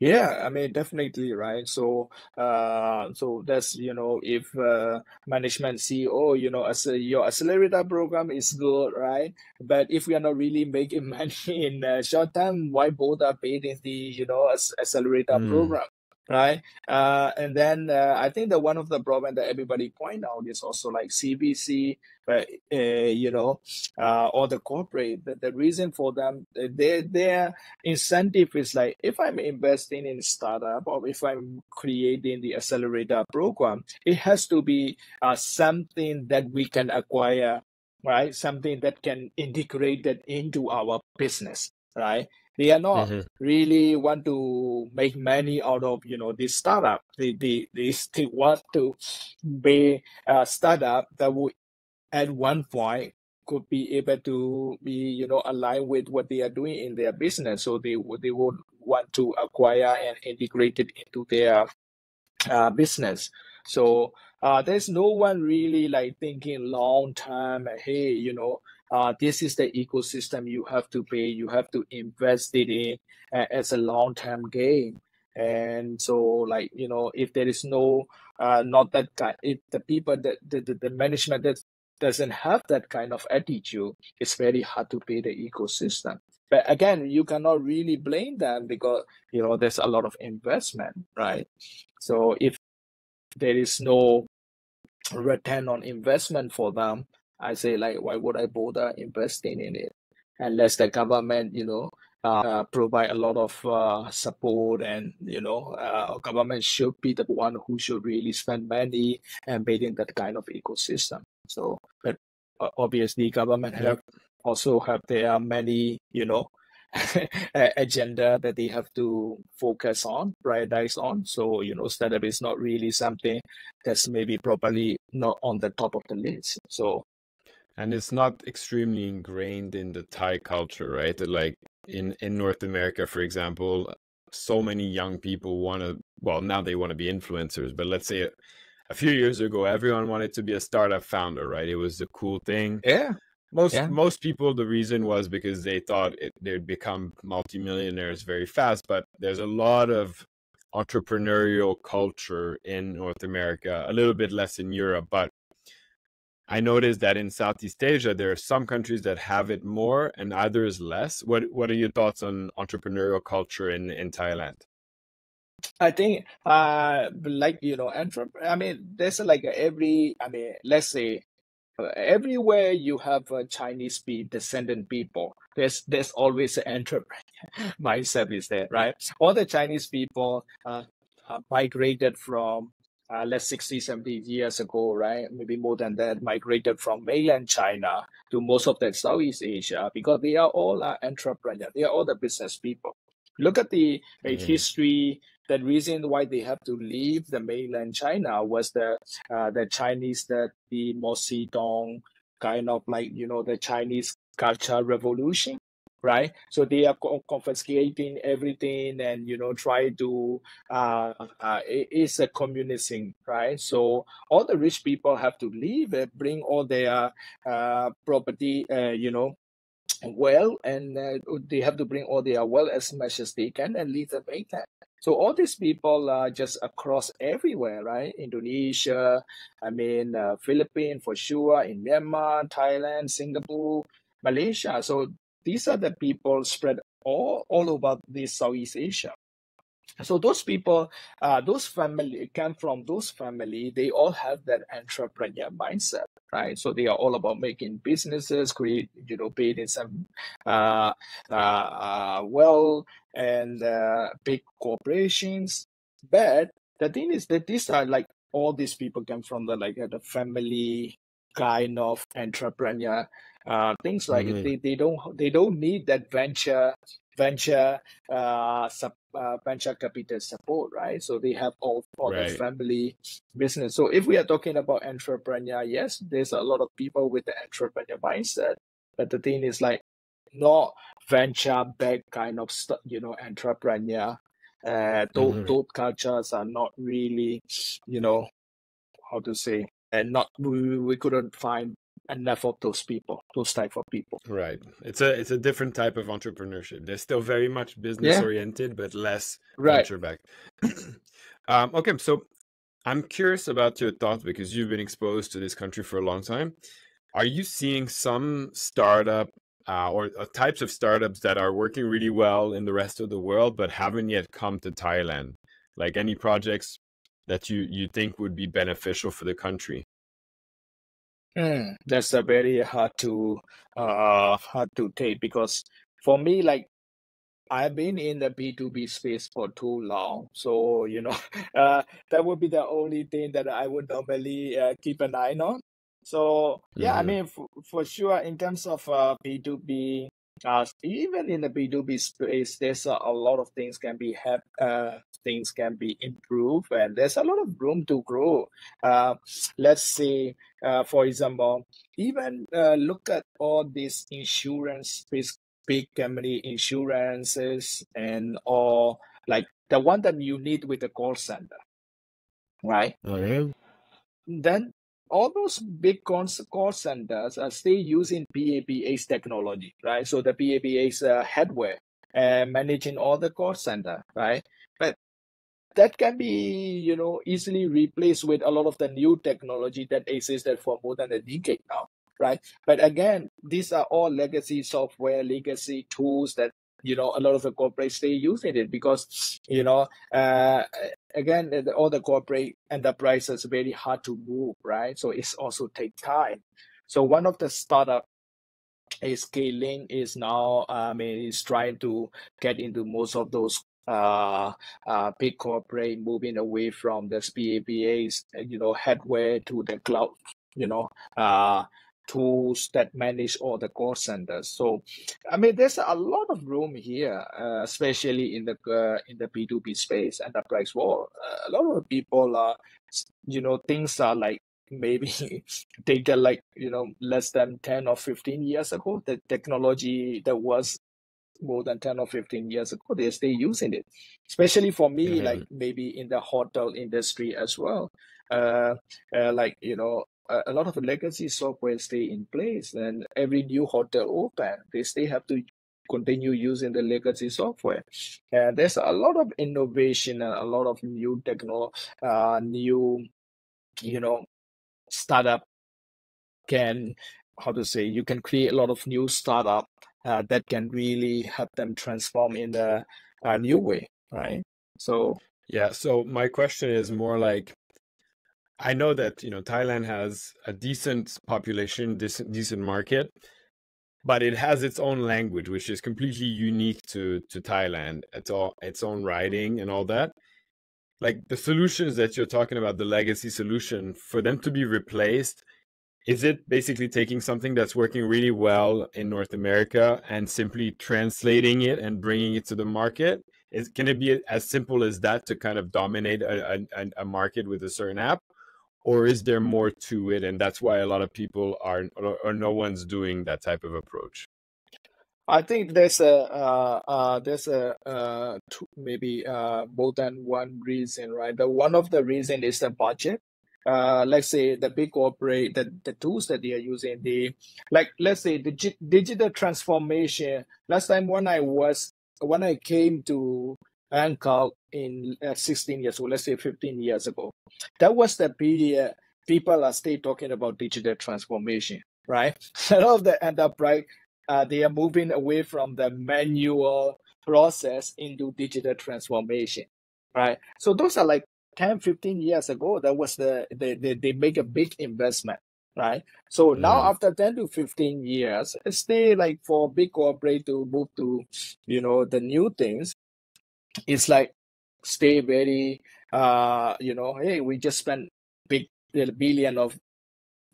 Yeah, I mean, definitely, right? So, uh, so that's, you know, if uh, management see, oh, you know, as a, your accelerator program is good, right? But if we are not really making money in uh, short term, why bother paying the, you know, accelerator mm. program? Right? Uh, and then uh, I think that one of the problem that everybody point out is also like CVC, uh, you know, uh, or the corporate. The, the reason for them, their their incentive is like if I'm investing in startup or if I'm creating the accelerator program, it has to be uh, something that we can acquire right? Something that can integrate that into our business, right? They are not mm-hmm. really want to make money out of you know this startup. They they they still want to be a startup that would at one point could be able to be you know aligned with what they are doing in their business. So they they would want to acquire and integrate it into their uh, business. So uh, there's no one really like thinking long term. Hey, you know, uh, this is the ecosystem you have to pay you have to invest it in uh, as a long-term game and so like you know if there is no uh, not that if the people that the, the, the management that doesn't have that kind of attitude it's very hard to pay the ecosystem. But again you cannot really blame them because you know there's a lot of investment right? So if there is no return on investment for them I say like, why would I bother investing in it? Unless the government, you know, uh, provide a lot of uh, support and you know uh, government should be the one who should really spend money and building that kind of ecosystem. So but obviously government have also have their many you know agenda that they have to focus on prioritize on. So you know startup is not really something that's maybe properly not on the top of the list. So and it's not extremely ingrained in the Thai culture, right? Like in in North America, for example, so many young people want to. Well, now they want to be influencers, but let's say a, a, few years ago, everyone wanted to be a startup founder, right? It was the cool thing. Yeah. Most yeah. most people, the reason was because they thought it, they'd become multimillionaires very fast. But there's a lot of entrepreneurial culture in North America, a little bit less in Europe, but I noticed that in Southeast Asia, there are some countries that have it more and others less. What What are your thoughts on entrepreneurial culture in, in Thailand? I think, uh, like you know, I mean, there's like every. I mean, let's say uh, everywhere you have Chinese be descendant people, there's there's always an entrepreneur mindset is there, right? All the Chinese people uh, migrated from uh, let's 60, 70 years ago, right? Maybe more than that, migrated from mainland China to most of the Southeast Asia because they are all uh, entrepreneurs. They are all the business people. Look at the uh, mm. history. The reason why they have to leave the mainland China was the uh, the Chinese that the Mao Zedong kind of like you know the Chinese culture revolution right so they are confiscating everything and you know try to uh, uh it's a communism right so all the rich people have to leave and bring all their uh property uh, you know well and uh, they have to bring all their well as much as they can and leave the mainland so all these people are just across everywhere, right? Indonesia, I mean, uh, Philippines for sure, in Myanmar, Thailand, Singapore, Malaysia. So these are the people spread all, all over this Southeast Asia. So those people, uh, those family come from those family. They all have that entrepreneur mindset, right? So they are all about making businesses, create, you know, building some uh, uh, uh, well and uh, big corporations. But the thing is that these are like all these people come from the like uh, the family kind of entrepreneur uh, things like mm-hmm. they, they don't they don't need that venture venture uh, sub, uh, venture capital support right so they have all, right. the family business so if we are talking about entrepreneur yes there's a lot of people with the entrepreneur mindset but the thing is like not venture back kind of st- you know entrepreneur uh, those, mm-hmm. those cultures are not really you know how to say and not we, we couldn't find enough of those people those type of people right it's a it's a different type of entrepreneurship they're still very much business yeah. oriented but less right. venture back um, okay so i'm curious about your thoughts because you've been exposed to this country for a long time are you seeing some startup uh, or uh, types of startups that are working really well in the rest of the world but haven't yet come to thailand like any projects that you you think would be beneficial for the country? Mm, that's a very hard to uh hard to take because for me like I've been in the B2B space for too long. So, you know, uh, that would be the only thing that I would normally uh, keep an eye on. So, yeah, mm-hmm. I mean, for, for sure, in terms of uh, B2B uh, even in the B2B space, there's a, a lot of things can be have uh, things can be improved, and there's a lot of room to grow. Uh, let's say, uh, for example, even uh, look at all these insurance, big, big company insurances, and all like the one that you need with the call center, right? Oh, yeah. Then all those big call centers are still using PABX technology, right? So the PABX uh, hardware and managing all the call center, right? But that can be, you know, easily replaced with a lot of the new technology that existed for more than a decade now, right? But again, these are all legacy software, legacy tools that you know a lot of the corporates stay using it because you know uh, again all the corporate enterprises very hard to move right? So it's also take time. So one of the startup is scaling is now i mean is trying to get into most of those uh, uh, big corporate moving away from the PABX, you know, hardware to the cloud, you know, uh, tools that manage all the call centers. So, I mean, there's a lot of room here, uh, especially in the uh, in the B two B space, enterprise world. Uh, a lot of people are, you know, things are like maybe data like you know less than 10 or 15 years ago the technology that was more than 10 or 15 years ago they're still using it especially for me mm-hmm. like maybe in the hotel industry as well uh, uh, like you know a lot of legacy software stay in place and every new hotel open they still have to continue using the legacy software and there's a lot of innovation and a lot of new techno uh, new you know startup can how to say you can create a lot of new startup uh, that can really help them transform in a, a new way, right? So yeah. So my question is more like, I know that you know Thailand has a decent population, decent decent market, but it has its own language, which is completely unique to to Thailand. It's all its own writing and all that. Like the solutions that you're talking about, the legacy solution, for them to be replaced, is it basically taking something that's working really well in North America and simply translating it and bringing it to the market? Is can it be as simple as that to kind of dominate a, a, a market with a certain app, or is there more to it and that's why a lot of people are or no one's doing that type of approach? I think there's a uh, uh, there's a uh, two, maybe uh, more than one reason right? The one of the reason is the budget. Uh, let's say the big corporate the, the tools that they are using the like let's say the digital transformation. Last time when i was when i came to Bangkok in uh, 16 years old, let's say 15 years ago. That was the period people are still talking about digital transformation, right? A lot of the enterprise, uh, they are moving away from the manual process into digital transformation, right? So those are like 10, 15 years ago, that was the, they, they, they make a big investment, right? So mm. now after 10 to 15 years, it's still like for big corporate to move to, you know, the new things, it's like stay very uh you know hey we just spent big billion of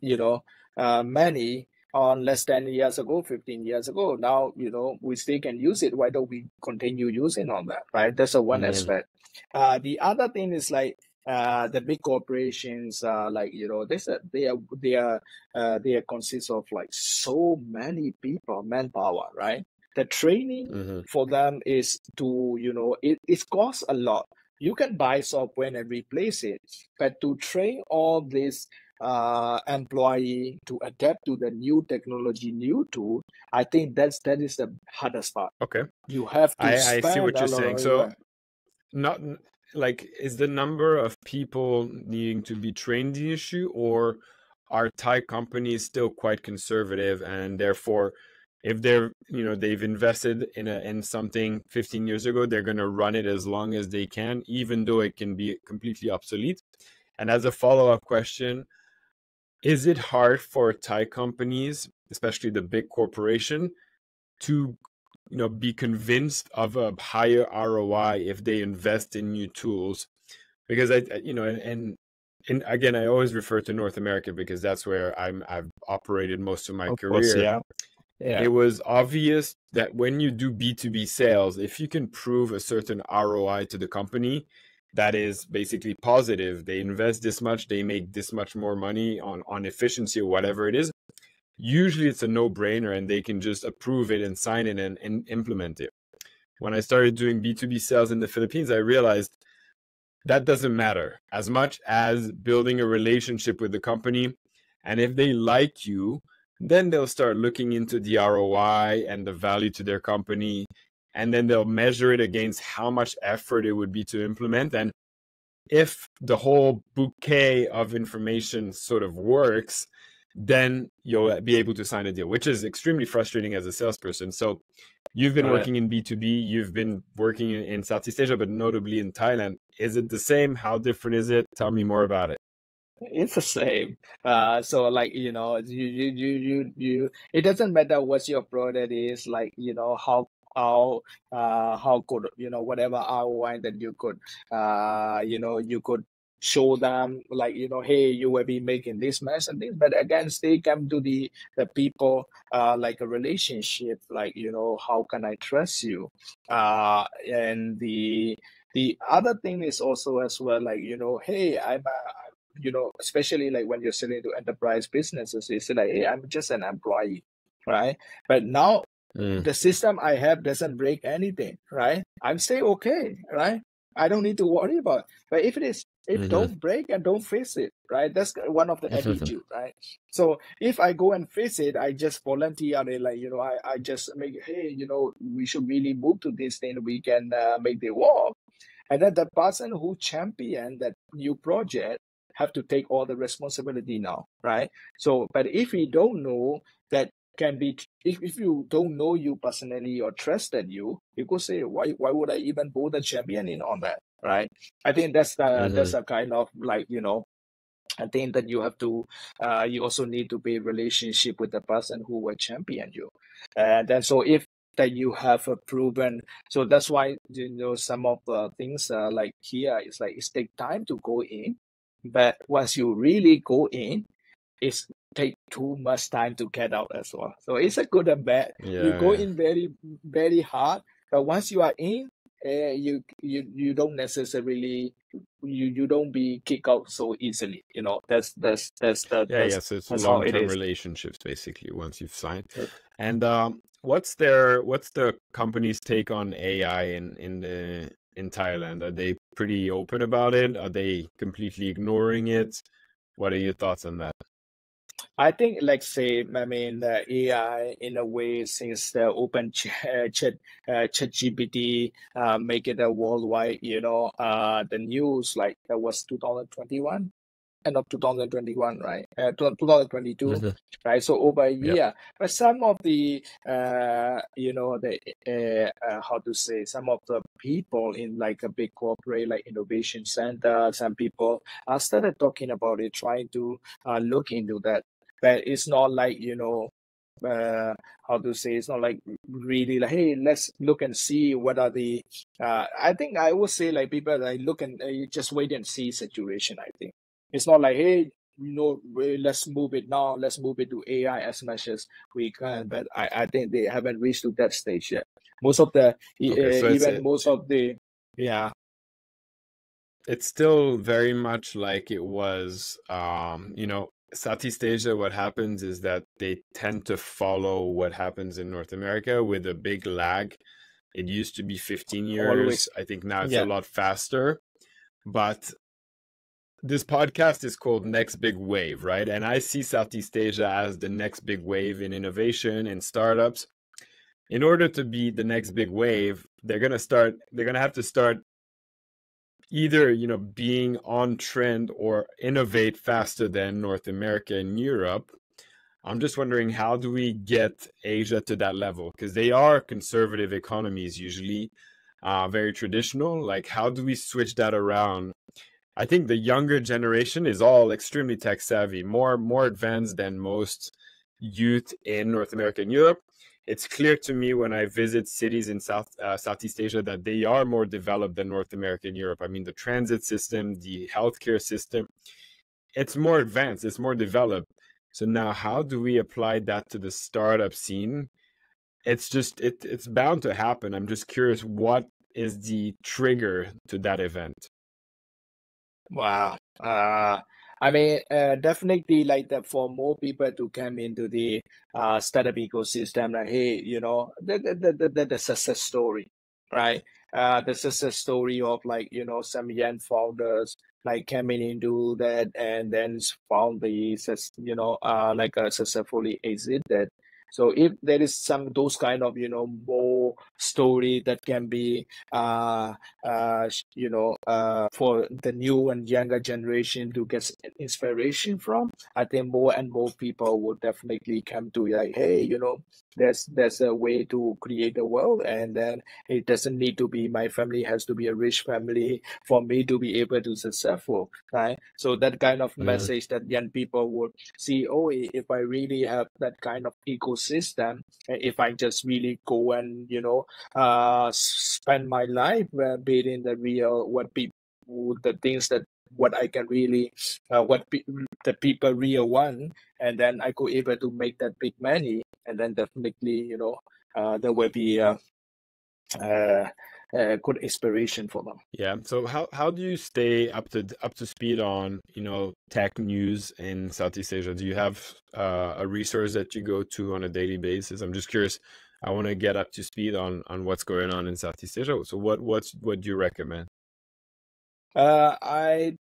you know uh money on less than years ago 15 years ago now you know we still can use it why don't we continue using on that right that's a one mm-hmm. aspect uh the other thing is like uh, the big corporations, uh, like you know, they said they are they are uh, they are consist of like so many people, manpower, right? The training mm-hmm. for them is to you know it, it costs a lot. You can buy software and replace it but to train all this uh, employee to adapt to the new technology new tool i think that's that is the hardest part. Okay. You have to i, I see what you're saying. so not like is the number of people needing to be trained the issue or are thai companies still quite conservative and therefore if they're you know they've invested in a in something 15 years ago they're going to run it as long as they can even though it can be completely obsolete. And as a follow-up question is it hard for thai companies especially the big corporation to you know be convinced of a higher roi if they invest in new tools? Because i you know and and again i always refer to north america because that's where i'm i've operated most of my of career. course, yeah yeah. It was obvious that when you do B2B sales, if you can prove a certain ROI to the company that is basically positive, they invest this much, they make this much more money on, on efficiency or whatever it is, usually it's a no brainer and they can just approve it and sign it and, and implement it. When I started doing B2B sales in the Philippines, I realized that doesn't matter as much as building a relationship with the company. And if they like you, then they'll start looking into the ROI and the value to their company. And then they'll measure it against how much effort it would be to implement. And if the whole bouquet of information sort of works, then you'll be able to sign a deal, which is extremely frustrating as a salesperson. So you've been oh, working in B2B, you've been working in Southeast Asia, but notably in Thailand. Is it the same? How different is it? Tell me more about it. It's the same. Uh, so like you know, you you you you you. It doesn't matter what your product is. Like you know how how uh how good you know whatever ROI that you could uh you know you could show them like you know hey you will be making this mess and this but again they come to the the people uh like a relationship like you know how can i trust you uh and the the other thing is also as well like you know hey i'm a, you know, especially like when you're selling to enterprise businesses, you say like, hey, I'm just an employee, right? But now mm. the system I have doesn't break anything, right? I'm still okay, right? I don't need to worry about. It. But if it is, if mm-hmm. don't break and don't fix it, right? That's one of the attitude, right? So if I go and fix it, I just volunteer it, like you know, I, I just make hey, you know, we should really move to this thing. We can uh, make the work, and then the person who champion that new project have to take all the responsibility now, right? So, but if we don't know that can be if, if you don't know you personally or trusted you, you could say why why would I even bother championing on that, right? I think that's the mm-hmm. that's a kind of like you know I think that you have to, uh, you also need to be relationship with the person who will champion you, and then so if that you have a proven, so that's why you know some of the things uh, like here it's like it take time to go in, but once you really go in, it's take too much time to get out as well. So it's a good and bad. Yeah, you go in very very hard, but once you are in, uh, you you you don't necessarily you you don't be kicked out so easily. You know that's that's that's the yeah that's, yeah. So it's long term relationships basically once you've signed. And um, what's their what's the company's take on AI in in the in Thailand? Are they pretty open about it? Are they completely ignoring it? What are your thoughts on that? I think, like say, I mean, the AI in a way since the open chat, chat, uh, chat GPT uh, make it a worldwide, you know, uh, the news like that was 2021 end of 2021, right? Uh, 2022, mm-hmm. right? So over a year. Yep. But some of the, uh, you know, the uh, uh, how to say, some of the people in like a big corporate like innovation center, some people uh, started talking about it, trying to uh, look into that but it's not like you know uh, how to say it's not like really like hey let's look and see what are the uh, i think i would say like people like look and uh, just wait and see situation i think it's not like hey you know let's move it now let's move it to ai as much as we can but i, I think they haven't reached to that stage yet most of the okay, so even most of the yeah it's still very much like it was um you know Southeast Asia, what happens is that they tend to follow what happens in North America with a big lag. It used to be 15 years. Always. I think now it's yeah. a lot faster. But this podcast is called Next Big Wave, right? And I see Southeast Asia as the next big wave in innovation and startups. In order to be the next big wave, they're going to start, they're going to have to start either you know being on trend or innovate faster than North America and Europe. I'm just wondering how do we get Asia to that level because they are conservative economies usually, uh, very traditional. Like how do we switch that around? I think the younger generation is all extremely tech savvy, more more advanced than most youth in North America and Europe it's clear to me when I visit cities in South uh, Southeast Asia that they are more developed than North America and Europe. I mean, the transit system, the healthcare system, it's more advanced, it's more developed. So now, how do we apply that to the startup scene? It's just it, it's bound to happen. I'm just curious, what is the trigger to that event? Wow. Uh, I mean, uh, definitely like that for more people to come into the uh, startup ecosystem, like, hey, you know, the, the, the, the, success story, right? Uh, the success story of like, you know, some young founders like coming into that and then found the, you know, uh, like a successfully exit that so if there is some those kind of you know more story that can be uh, uh, you know uh, for the new and younger generation to get inspiration from, I think more and more people will definitely come to like, hey, you know, there's there's a way to create a world, and then it doesn't need to be my family has to be a rich family for me to be able to successful, right? So that kind of mm-hmm. message that young people would see, oh, if I really have that kind of ecosystem system if i just really go and you know uh spend my life uh, building the real what people the things that what I can really, uh, what pe- the people really want, and then I go able to make that big money, and then definitely, you know, uh, there will be uh, uh, a good inspiration for them. Yeah. So how how do you stay up to up to speed on you know tech news in Southeast Asia? Do you have uh, a resource that you go to on a daily basis? I'm just curious. I want to get up to speed on on what's going on in Southeast Asia. So what what's what do you recommend? Uh, I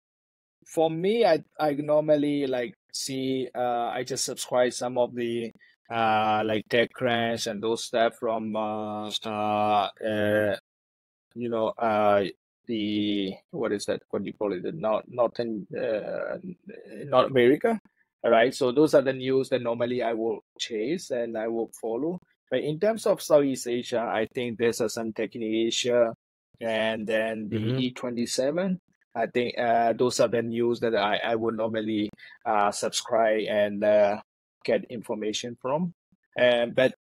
for me, I I normally like see. Uh, I just subscribe some of the uh like TechCrunch and those stuff from uh, uh, uh you know, uh, the what is that? What do you call it? The North Northern uh, North America. All right. So those are the news that normally I will chase and I will follow. But in terms of Southeast Asia, I think there's a Suntec in Asia, and then the mm-hmm. E27. I think uh, those are the news that I, I would normally uh, subscribe and uh, get information from. And but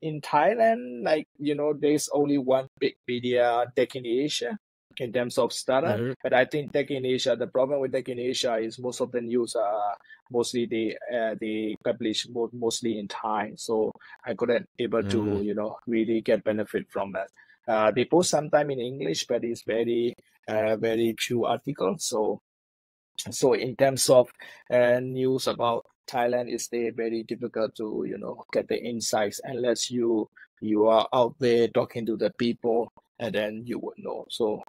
in Thailand, like you know, there's only one big media tech in Asia in terms of startup. Mm-hmm. But I think tech in Asia, the problem with tech in Asia is most of the news are mostly they uh, they publish mostly in Thai, so I couldn't able mm-hmm. to you know really get benefit from that. Uh, they post sometime in English, but it's very uh, very few articles. So so in terms of uh, news about Thailand, it's very difficult to you know get the insights unless you you are out there talking to the people and then you would know. So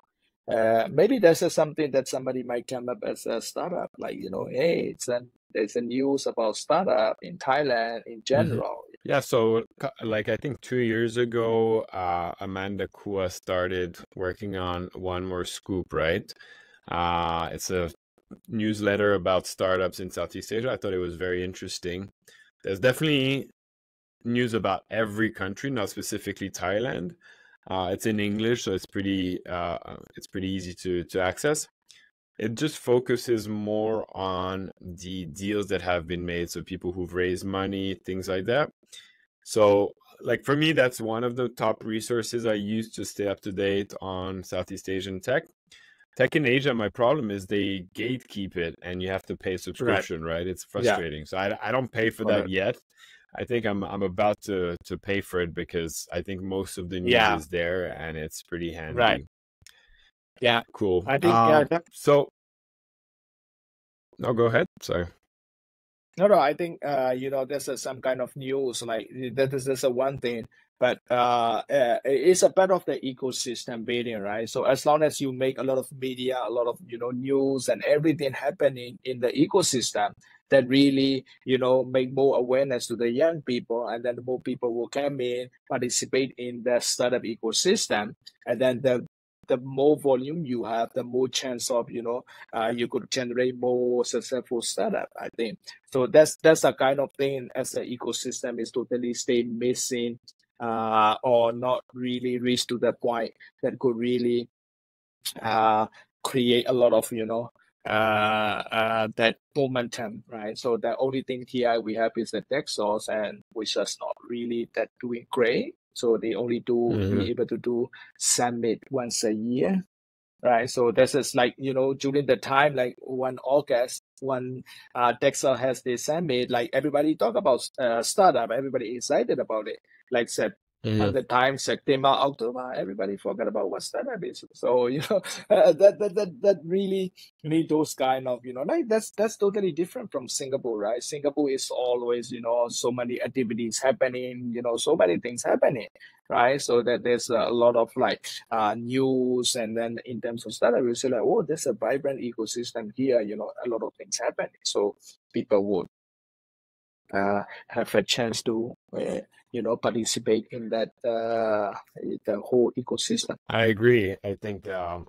uh, maybe that's something that somebody might come up as a startup, like you know, hey, it's a there's a news about startup in Thailand in mm-hmm. general. Mm-hmm. Yeah, so like I think two years ago, uh, Amanda Cua started working on One More Scoop, right? Uh, it's a newsletter about startups in Southeast Asia. I thought it was very interesting. There's definitely news about every country, not specifically Thailand. Uh, it's in English, so it's pretty uh, it's pretty easy to to access. It just focuses more on the deals that have been made, so people who've raised money, things like that. So, like for me, that's one of the top resources I use to stay up to date on Southeast Asian tech. Tech in Asia, my problem is they gatekeep it, and you have to pay subscription. Right? right? It's frustrating. Yeah. So I, I don't pay for that yet. I think I'm I'm about to to pay for it because I think most of the news yeah. is there and it's pretty handy. Right. Yeah. Cool. I think um, yeah. So. No, go ahead. Sorry. No, no, I think uh, you know this is some kind of news like that is just a one thing, but uh, uh, it's a part of the ecosystem building, right? So as long as you make a lot of media, a lot of you know news and everything happening in the ecosystem, that really you know make more awareness to the young people, and then more people will come in participate in the startup ecosystem, and then the the more volume you have, the more chance of you know uh, you could generate more successful startup. I think so. That's that's a kind of thing as the ecosystem is totally stay missing uh, or not really reach to the point that could really uh, create a lot of you know uh, uh, that momentum, right? So the only thing here we have is the Techsauce, and which is not really that doing great. So they only do mm-hmm. be able to do summit once a year, right? So this is like you know during the time like one August when uh, Techsauce has this summit, like everybody talk about uh, startup, everybody excited about it. Like said, Mm-hmm. At the time, September, October, everybody forgot about what startup is. So you know uh, that, that that that really need those kind of you know like that's that's totally different from Singapore, right? Singapore is always you know so many activities happening, you know so many things happening, right? So that there's a lot of like uh, news, and then in terms of startup, you say like, oh, there's a vibrant ecosystem here. You know, a lot of things happening. So people would uh, have a chance to uh, you know participate in that uh, the whole ecosystem. I agree. I think um,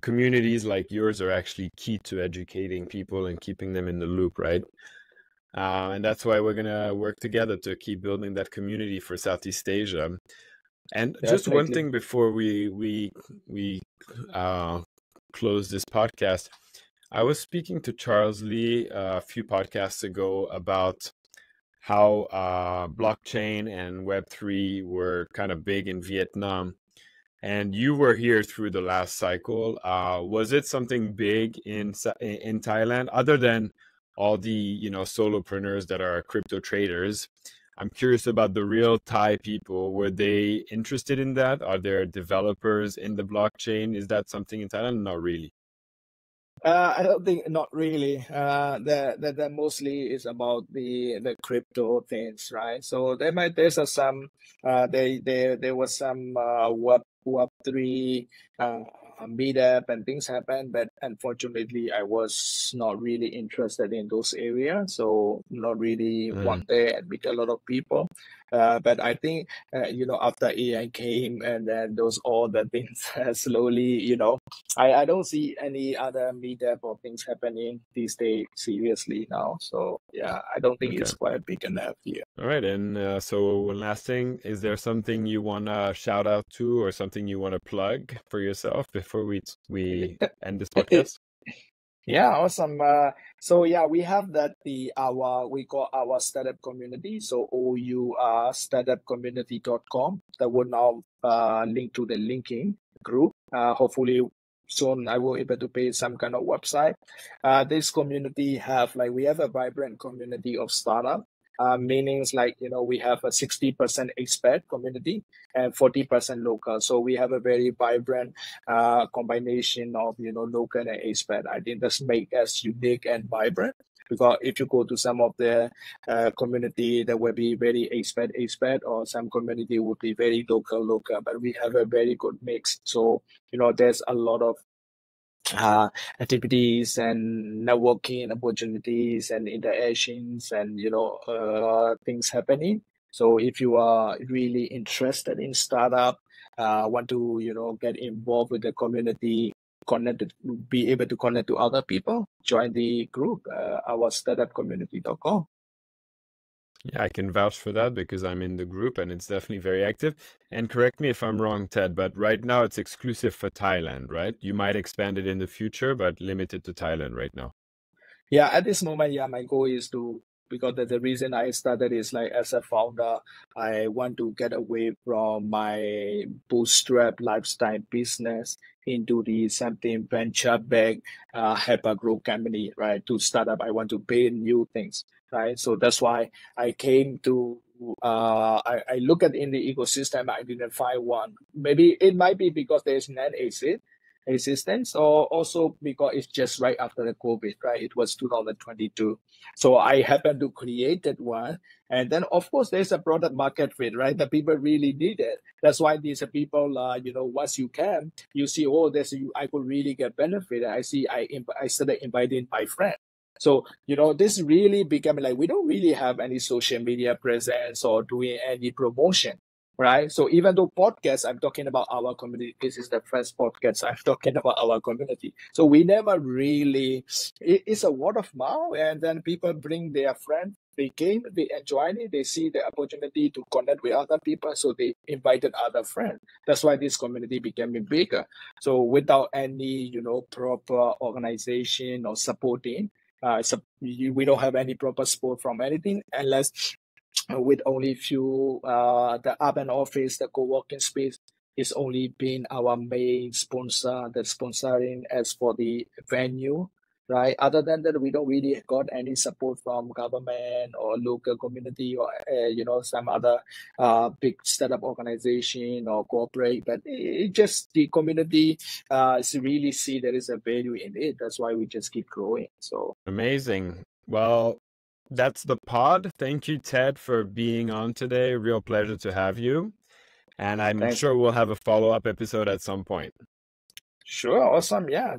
communities like yours are actually key to educating people and keeping them in the loop, right? Uh, and that's why we're gonna work together to keep building that community for Southeast Asia. And Definitely. just one thing before we we we uh, close this podcast, I was speaking to Charles Lee uh, a few podcasts ago about how uh, blockchain and Web3 were kind of big in Vietnam. And you were here through the last cycle. Uh, was it something big in in Thailand, other than all the you know solopreneurs that are crypto traders? I'm curious about the real Thai people. Were they interested in that? Are there developers in the blockchain? Is that something in Thailand? Not really. Uh, I don't think not really. Uh, that that that mostly is about the the crypto things, right? So there might there's some uh, there there there was some uh, web web three uh, uh, meetup and things happen, but unfortunately, I was not really interested in those areas, so not really mm. want there and meet a lot of people. Uh, but I think uh, you know after AI came and then those all the things slowly you know I, I don't see any other meetup or things happening these days seriously now. So yeah, I don't think okay. it's quite big enough here. All right, and uh, so one last thing, is there something you want to shout out to or something you want to plug for yourself before we we end this podcast? Yeah, awesome. Uh, so yeah, we have that the our we call our startup community. So OU our startupcommunity.com that will now uh, link to the LinkedIn group. Uh, hopefully soon I will be able to pay some kind of website. Uh, this community have like we have a vibrant community of startup uh, meanings like you know we have a 60% expat community and 40% local. So we have a very vibrant uh, combination of you know local and expat i think that's make us unique and vibrant because if you go to some of the uh, community that will be very expat expat or some community would be very local local but we have a very good mix. So you know there's a lot of uh, activities and networking opportunities and interactions and you know uh, things happening. So if you are really interested in startup uh, want to you know get involved with the community connect be able to connect to other people join the group uh, our startupcommunity.com yeah, I can vouch for that because I'm in the group and it's definitely very active. And correct me if I'm wrong, Ted, but right now it's exclusive for Thailand, right? You might expand it in the future, but limited to Thailand right now. Yeah, at this moment, yeah, my goal is to because the, the reason I started is like as a founder, I want to get away from my bootstrap lifestyle business into the something venture back uh, hyper growth company, right? To start up, I want to build new things right? So that's why I came to uh, I, I look at in the ecosystem, I didn't find one. Maybe it might be because there's non exit existence or also because it's just right after the COVID, right? It was 2022. So I happened to create that one. And then of course there's a product market fit, right? The people really need it. That's why these people, uh, you know, once you can, you see, oh, there's, I could really get benefit. I see, I, I started inviting my friend so, you know, this really became like we don't really have any social media presence or doing any promotion, right? So even though podcast, I'm talking about our community. This is the first podcast I'm talking about our community. So we never really, it, it's a word of mouth, and then people bring their friend. They came, they enjoyed it, they see the opportunity to connect with other people, so they invited other friends. That's why this community became bigger. So without any, you know, proper organization or supporting, uh, a, we don't have any proper support from anything unless with only few uh, the urban office, the co-working space is only been our main sponsor, the sponsoring as for the venue right? Other than that, we don't really got any support from government or local community or uh, you know some other uh, big startup organization or corporate. But it, just the community uh, is really see there is a value in it. That's why we just keep growing. So amazing. Well, that's the pod. Thank you, Ted, for being on today. Real pleasure to have you. And I'm Thanks. sure we'll have a follow up episode at some point. Sure. Awesome. Yeah.